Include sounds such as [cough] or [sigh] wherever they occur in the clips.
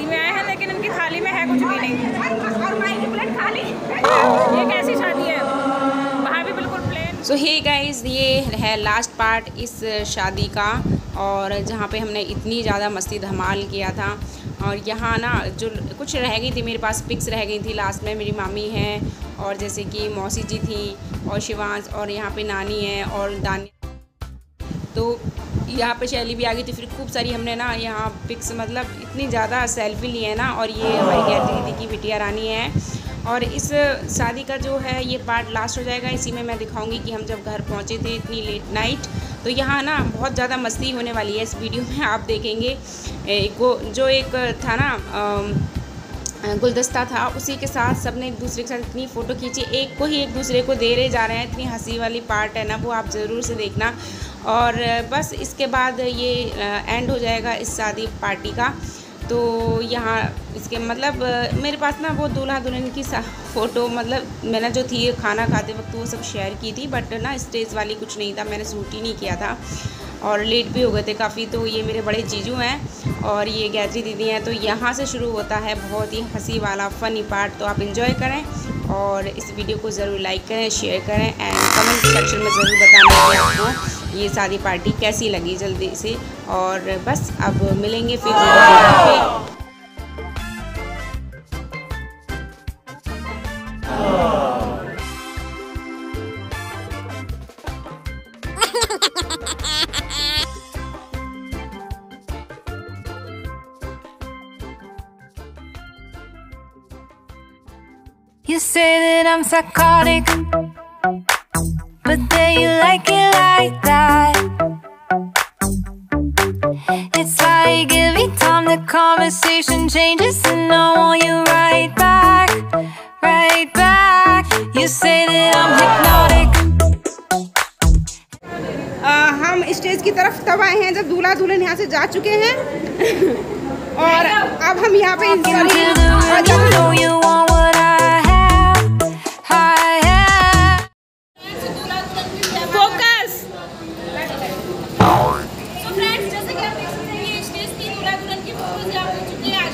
शादी में आए हैं लेकिन इनकी थाली में है कुछ भी नहीं। और माई की प्लेट खाली ये कैसी शादी है? वहाँ भी बिल्कुल प्लेन सो हे गाइस ये है लास्ट पार्ट इस शादी का और जहाँ पे हमने इतनी ज़्यादा मस्ती धमाल किया था। और यहाँ ना जो कुछ रह गई थी मेरे पास पिक्स रह गई थी लास्ट में मेरी मामी हैं और जैसे कि मौसी जी थी और शिवांश और यहाँ पे नानी है और दानी। तो यहाँ पे शैली भी आ गई थी, फिर खूब सारी हमने ना यहाँ पिक्स मतलब इतनी ज़्यादा सेल्फी ली है ना, और ये हमारी गैत्री दीदी की बिटिया रानी है। और इस शादी का जो है, ये पार्ट लास्ट हो जाएगा, इसी में मैं दिखाऊँगी कि हम जब घर पहुँचे थे इतनी लेट नाइट तो यहाँ ना बहुत ज़्यादा मस्ती होने वाली है इस वीडियो में, आप देखेंगे। एक वो जो एक था ना गुलदस्ता था। उसी के साथ सबने एक दूसरे के साथ इतनी फ़ोटो खींची। एक को ही एक दूसरे को दे रहे जा रहे हैं। इतनी हँसी वाली पार्ट है ना, वो आप ज़रूर से देखना। और बस इसके बाद ये एंड हो जाएगा इस शादी पार्टी का। तो यहाँ इसके मतलब मेरे पास ना वो दूल्हा दुल्हन की फ़ोटो मतलब मैंने जो थी खाना खाते वक्त वो सब शेयर की थी बट ना स्टेज वाली कुछ नहीं था। मैंने सूट ही नहीं किया था। और लेट भी हो गए थे काफ़ी तो ये मेरे बड़े जीजू हैं और ये गैत्री दीदी हैं तो यहाँ से शुरू होता है बहुत ही हँसी वाला फ़नी पार्ट तो आप इन्जॉय करें और इस वीडियो को ज़रूर लाइक करें शेयर करें एंड कमेंट सेक्शन में ज़रूर बताना कि आपको ये शादी पार्टी कैसी लगी जल्दी से और बस, अब मिलेंगे फिर say that I'm psychotic, but then you like it like that. It's like every time the conversation changes, and I want you right back, right back. You say that I'm hypnotic. आ, हम stage की तरफ़ तब आए हैं जब दूल्हा दुल्हन यहाँ से जा चुके हैं और अब हम यहाँ पे Into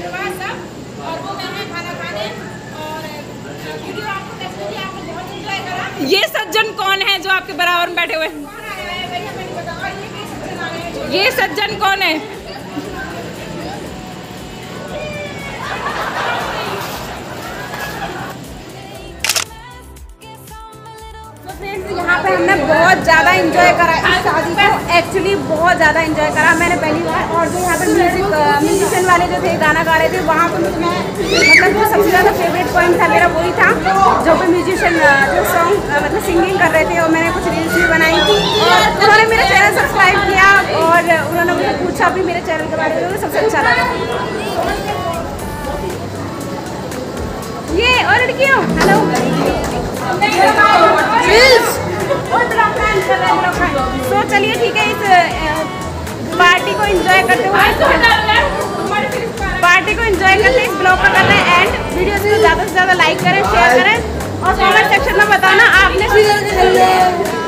सब और वो गए हैं खाना खाने और वीडियो आपको लगी आपने बहुत करा। ये सज्जन कौन है जो आपके बराबर में बैठे हुए हैं? है? हैं ये सज्जन कौन है? पे हमने बहुत ज़्यादा इंजॉय करा, इस शादी को एक्चुअली बहुत ज़्यादा इंजॉय करा। मैंने पहली बार, और जो यहाँ पे म्यूज़िक म्यूजिशियन वाले जो थे, गाना गा रहे थे, वहाँ पे मुझे मतलब जो सबसे ज़्यादा फेवरेट पॉइंट था, मेरा वही था, जो पे म्यूजिशियन जो सॉन्ग मतलब सिंगिंग कर रहे थे, और मैंने कुछ रील्स भी बनाई और उन्होंने मेरा चैनल सब्सक्राइब किया, और उन्होंने मुझे पूछा भी मेरे चैनल के बारे में मुझे सबसे अच्छा लगा। ये, और लड़कियों हेलो तो चलिए ठीक है इस पार्टी को एंजॉय करते हुए पार्टी को एंजॉय करते इस ब्लॉग का करना है एंड वीडियो को ज़्यादा से ज़्यादा लाइक करें शेयर करें और कमेंट सेक्शन में बताना आपने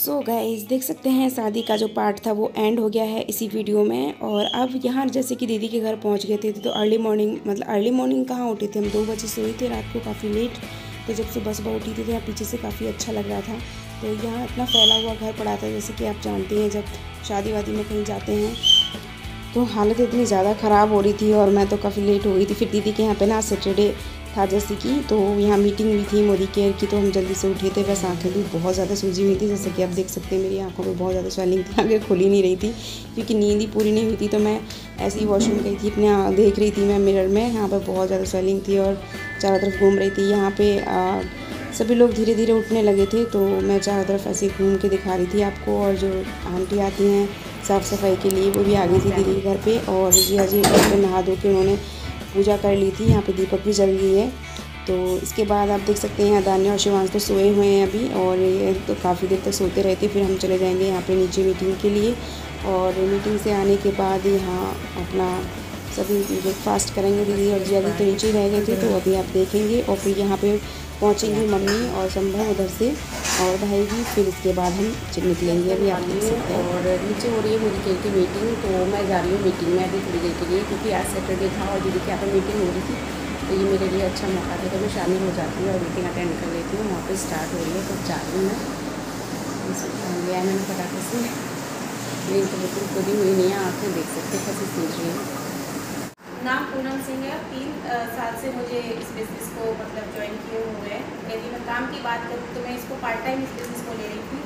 सो so गाइज़ देख सकते हैं, शादी का जो पार्ट था, वो एंड हो गया है इसी वीडियो में। और अब यहाँ, जैसे कि दीदी के घर पहुँच गए थे तो अर्ली मॉर्निंग मतलब अर्ली मॉर्निंग कहाँ उठे थे हम? दो बजे सोए थे रात को काफ़ी लेट तो जब से बस उठी थी तो यहाँ पीछे से काफ़ी अच्छा लग रहा था। तो यहाँ इतना फैला हुआ घर पड़ा था, जैसे कि आप जानते हैं, जब शादी वादी में कहीं जाते हैं तो हालत इतनी ज़्यादा ख़राब हो रही थी और मैं तो काफ़ी लेट हो गई थी। फिर दीदी के यहाँ पे ना सैटरडे था जैसे कि तो यहाँ मीटिंग भी थी मोदी केयर की तो हम जल्दी से उठे थे, बस आँखें भी बहुत ज़्यादा सूजी हुई थी, जैसे कि आप देख सकते हैं, मेरी आँखों में बहुत ज़्यादा स्वेलिंग थी [laughs] आगे खुली नहीं रही थी, क्योंकि नींद ही पूरी नहीं हुई थी तो मैं ऐसे ही वॉशरूम गई थी, अपने देख रही थी मैं मिरर में, यहाँ पर बहुत ज़्यादा स्वेलिंग थी और चारों तरफ़ घूम रही थी, यहाँ पर सभी लोग धीरे धीरे उठने लगे थे तो मैं चारों तरफ़ ऐसे घूम के दिखा रही थी आपको, और जो आंटी आती हैं साफ़ सफ़ाई के लिए, वो भी आ गई थी दीदी के घर पे, और जी नहा धो के उन्होंने पूजा कर ली थी, यहाँ पे दीपक भी जल गई है। तो इसके बाद आप देख सकते हैं दान्या और शिवांश तो सोए हुए हैं अभी और ये तो काफ़ी देर तक सोते रहते फिर हम चले जाएँगे यहाँ पे नीचे मीटिंग के लिए। और मीटिंग से आने के बाद यहाँ अपना सभी ब्रेकफास्ट करेंगे दीदी और जिया तो नीचे रह गए थे तो अभी आप देखेंगे और फिर यहाँ पर पहुँचेंगी मम्मी और संभव उधर से। और भी फिर इसके बाद हम निकलेंगे अभी आप देख सकते हैं और नीचे हो रही है मेरी खेल की मीटिंग तो मैं जा रही हूँ मीटिंग में अभी थोड़ी देर के लिए, क्योंकि आज सैटरडे था और दीदी के यहाँ पर मीटिंग हो रही थी तो ये मेरे लिए अच्छा मौका था तो मैं शामिल हो जाती हूँ और मीटिंग अटेंड कर लेती हूँ। वहाँ पर स्टार्ट हो रही है तो जा रही हूँ मैं। लिया मैंने फटाखे से। लेकिन तो बिल्कुल खुद ही हुई नहीं है, आँखें देख सकते कैसे सूझ रही है। नाम पूनम सिंह है। तीन साल से मुझे इस बिज़नेस को मतलब ज्वाइन किए हुए हैं। यदि मैं काम की बात करूँ तो मैं इसको पार्ट टाइम इस बिज़नेस को ले रही थी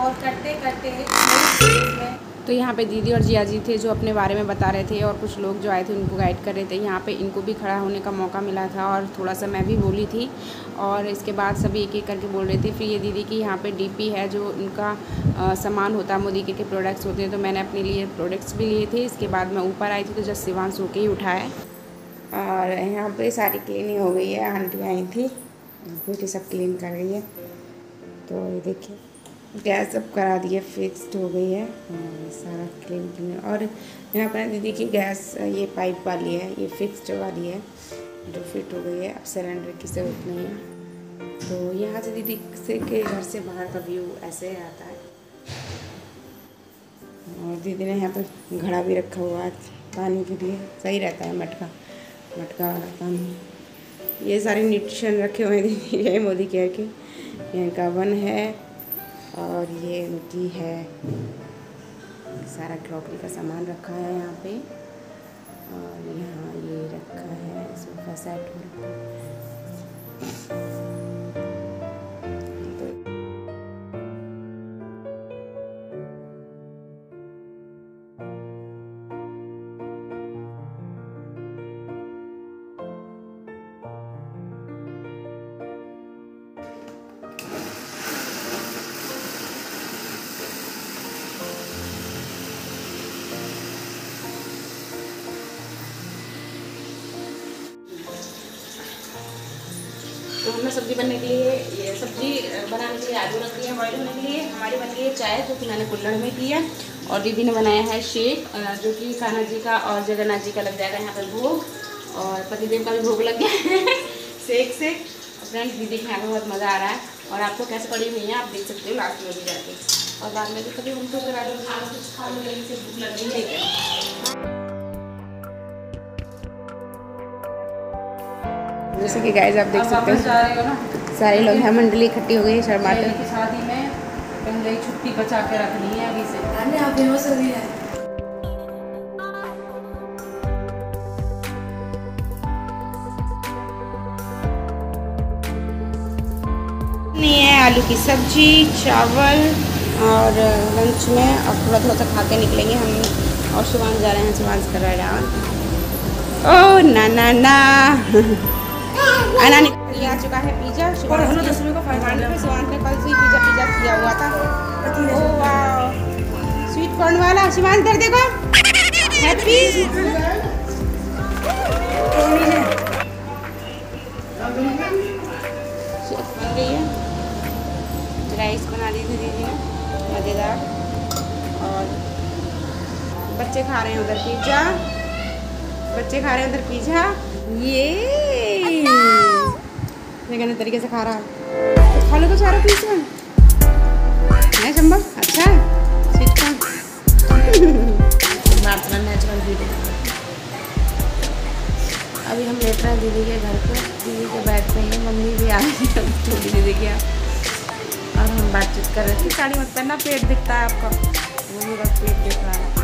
और करते करते में तो यहाँ पे दीदी और जिया जी थे जो अपने बारे में बता रहे थे और कुछ लोग जो आए थे उनको गाइड कर रहे थे। यहाँ पे इनको भी खड़ा होने का मौका मिला था और थोड़ा सा मैं भी बोली थी और इसके बाद सभी एक एक करके बोल रहे थे। फिर ये दीदी की यहाँ पे डीपी है जो उनका सामान होता है मोदी के, के प्रोडक्ट्स होते हैं। तो मैंने अपने लिए प्रोडक्ट्स भी लिए थे। इसके बाद मैं ऊपर आई थी तो जब सो के ही उठाए और यहाँ पर सारी क्लीनिंग हो गई है। आंटी आई थी। बेटी सब क्लीन कर रही है। तो ये देखिए। गैस अब करा दिए फिक्स्ड हो गई है। और सारा क्लीन क्लीन और यहाँ पर दीदी की गैस, ये पाइप वाली है, ये फिक्स्ड वाली है, जो फिट हो गई है। अब सिलेंडर की ज़रूरत नहीं है। तो यहाँ से दीदी से के घर से बाहर का व्यू ऐसे आता है। और दीदी ने यहाँ पर घड़ा भी रखा हुआ है, पानी के लिए। सही रहता है मटका मटका वाला पानी। ये सारे न्यूट्रिशन रखे हुए हैं दीदी मोदी केयर के यहाँ का वन है। और ये उनकी है, सारा क्रॉकरी का सामान रखा है यहाँ पे। और यहाँ ये रखा है, सोफा सेट। रखा सब्ज़ी बनने के लिए, ये सब्ज़ी बनाने के लिए आलू रख दिए बॉइल होने के लिए। हमारी बन गई है चाय, जो कि मैंने कुल्लड़ में की है। और दीदी ने बनाया है शेक जो कि कान्हा जी का और जगन्नाथ जी का लग जाएगा यहाँ पर भोग। और पतिदेव का भी भोग लग गया है [laughs] सेक से। फ्रेंड्स, दीदी के यहाँ बहुत मज़ा आ रहा है। और आपको कैसे पड़ी हुई है, आप देख सकते हो लास्ट में भी जाके। और बाद में भी कभी हमको करा दो कुछ खा लो से भूख लग रही है। जैसे कि गाइस आप देख सकते हैं। सारे लोग यहाँ मंडली इकट्ठी हो गई है शर्माटे की। शादी में पहले छुट्टी बचा के रखनी है अभी से। आप है नहीं है आलू की सब्ज़ी चावल और लंच में और थोड़ा थोड़ा सा खा के निकलेंगे हम। और सुबह जा रहे हैं सुबह कर रहे हैं ओ ना ना ना। [laughs] आना निकल आ चुका है पिज़्ज़ा शिवान ने कल से पिज़्ज़ा पिज़्ज़ा किया हुआ था। ओ वाह स्वीट कॉर्न वाला शिवान इधर देखो हैप्पी है। राइस बना दी थी दीदी मज़ेदार। और बच्चे खा रहे हैं उधर पिज़्ज़ा। बच्चे खा रहे हैं उधर पिज़्ज़ा। ये ये गंदे तरीके से खा रहा है। तो खा लो तो सारा पीस में। है शंभा अच्छा है। सीट अपना नेचुरल ब्यूटी अभी हम लेट रहे हैं दीदी के घर पे। दीदी के बेड पे हैं मम्मी भी आ गई छोटी दीदी के और हम बातचीत कर रहे थे साड़ी मत पहनना, पेट दिखता है आपका। मम्मी का पेट दिख रहा है।